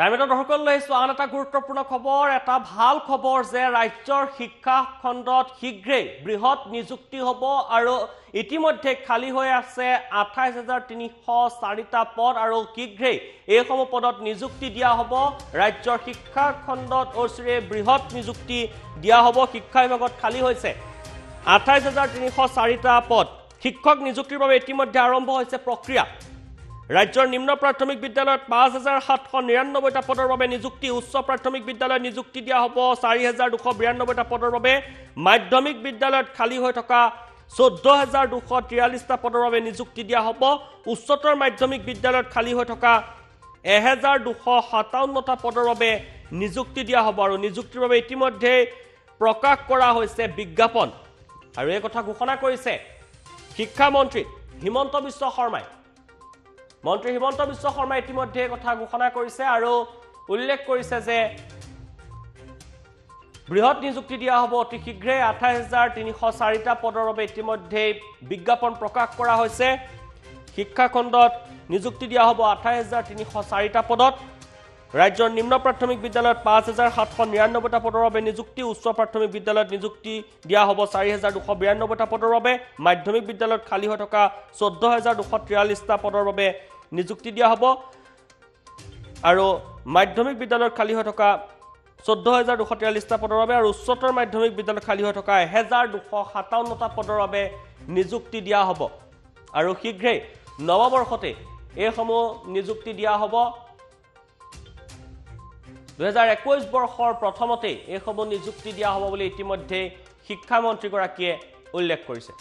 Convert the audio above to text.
টাইমেটৰ দৰ্শকলৈ আহিছোঁ আন এটা গুৰুত্বপূৰ্ণ খবৰ এটা ভাল খবৰ যে ৰাজ্যৰ শিক্ষা খণ্ডত শীঘ্ৰেই বৃহৎ নিযুক্তি হ'ব আৰু ইতিমধ্যে খালী হৈ আছে আঠাইছ হাজাৰ তিনিশ চাৰিটা পদ আৰু শীঘ্ৰেই এইসমূহ পদত নিযুক্তি দিয়া হ'ব। ৰাজ্যৰ শিক্ষা খণ্ডত অচিৰে বৃহৎ নিযুক্তি দিয়া হ'ব। শিক্ষা বিভাগত খালী হৈছে আঠাইছ হাজাৰ তিনিশ চাৰিটা পদ। শিক্ষক নিযুক্তিৰ বাবে ইতিমধ্যে আৰম্ভ হৈছে প্ৰক্ৰিয়া। ৰাজ্যৰ নিম্ন প্ৰাথমিক বিদ্যালয়ত পাঁচ হাজাৰ সাতশ নিৰান্নব্বৈটা পদৰ বাবে নিযুক্তি উচ্চ প্ৰাথমিক বিদ্যালয়ত নিযুক্তি দিয়া হ'ব চাৰি হাজাৰ দুশ বিৰান্নব্বৈটা পদৰ বাবে। মাধ্যমিক বিদ্যালয়ত খালী হৈ থকা চৈধ্য হাজাৰ দুশ তিয়াল্লিছটা পদৰ বাবে নিযুক্তি দিয়া হ'ব। উচ্চতৰ মাধ্যমিক বিদ্যালয়ত খালী হৈ থকা এহেজাৰ দুশ সাতাৱন্নটা পদৰ বাবে নিযুক্তি দিয়া হ'ব আৰু নিযুক্তিৰ বাবে ইতিমধ্যে প্ৰকাশ কৰা হৈছে বিজ্ঞাপন। আৰু এই কথা ঘোষণা কৰিছে শিক্ষামন্ত্ৰী হিমন্ত বিশ্ব শৰ্মাই। মন্ত্ৰী হিমন্ত বিশ্ব শৰ্মাই ইতিমধ্যে এই কথা ঘোষণা কৰিছে আৰু উল্লেখ কৰিছে যে বৃহৎ নিযুক্তি দিয়া হ'ব অতি শীঘ্ৰে আঠাইছ হাজাৰ তিনিশ চাৰিটা পদৰ বাবে ইতিমধ্যে বিজ্ঞাপন প্ৰকাশ কৰা হৈছে। শিক্ষা খণ্ডত নিযুক্তি দিয়া হ'ব আঠাইছ হাজাৰ তিনিশ চাৰিটা পদত। ৰাজ্যৰ নিম্ন প্ৰাথমিক বিদ্যালয়ত পাঁচ হাজাৰ সাতশ নিৰান্নব্বৈটা পদৰ বাবে নিযুক্তি উচ্চ প্ৰাথমিক বিদ্যালয়ত নিযুক্তি দিয়া হ'ব চাৰি হাজাৰ দুশ বিৰান্নব্বৈটা পদৰ বাবে। মাধ্যমিক বিদ্যালয়ত খালী হৈ থকা চৈধ্য হাজাৰ দুশ তিয়াল্লিছটা পদৰ বাবে নিযুক্তি দিয়া হ'ব। আৰু মাধ্যমিক বিদ্যালয়ত খালী হৈ থকা চৈধ্য হাজাৰ দুশ তিয়াল্লিছটা পদৰ বাবে আৰু উচ্চতৰ মাধ্যমিক বিদ্যালয়ত খালী হৈ থকা এহেজাৰ দুশ সাতাৱন্নটা পদৰ বাবে নিযুক্তি দিয়া হ'ব। আৰু শীঘ্ৰেই নৱবৰ্ষতে এইসমূহ নিযুক্তি দিয়া হ'ব। দুহেজাৰ একৈছ বৰ্ষৰ প্ৰথমতেই এইসমূহ নিযুক্তি দিয়া হ'ব বুলি ইতিমধ্যে শিক্ষামন্ত্ৰীগৰাকীয়ে উল্লেখ কৰিছে।